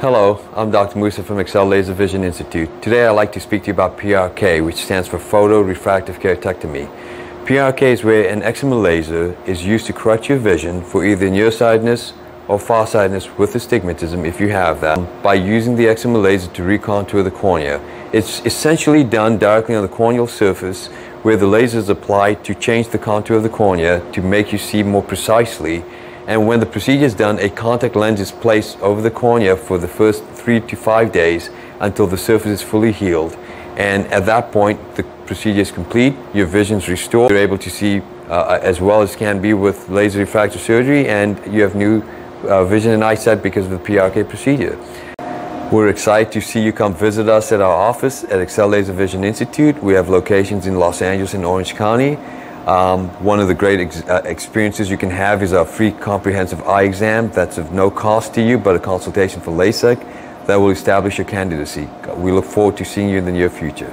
Hello, I'm Dr. Moosa from Excel Laser Vision Institute. Today I'd like to speak to you about PRK, which stands for Photo Refractive Keratectomy. PRK is where an excimer laser is used to correct your vision for either nearsightedness or farsightedness with astigmatism if you have that by using the excimer laser to recontour the cornea. It's essentially done directly on the corneal surface where the laser is applied to change the contour of the cornea to make you see more precisely and when the procedure is done, a contact lens is placed over the cornea for the first three to five days until the surface is fully healed. And at that point, the procedure is complete, your vision is restored, you're able to see uh, as well as can be with laser refractive surgery, and you have new uh, vision and eyesight because of the PRK procedure. We're excited to see you come visit us at our office at Excel Laser Vision Institute. We have locations in Los Angeles and Orange County. Um, one of the great ex uh, experiences you can have is a free comprehensive eye exam that's of no cost to you, but a consultation for LASIK that will establish your candidacy. We look forward to seeing you in the near future.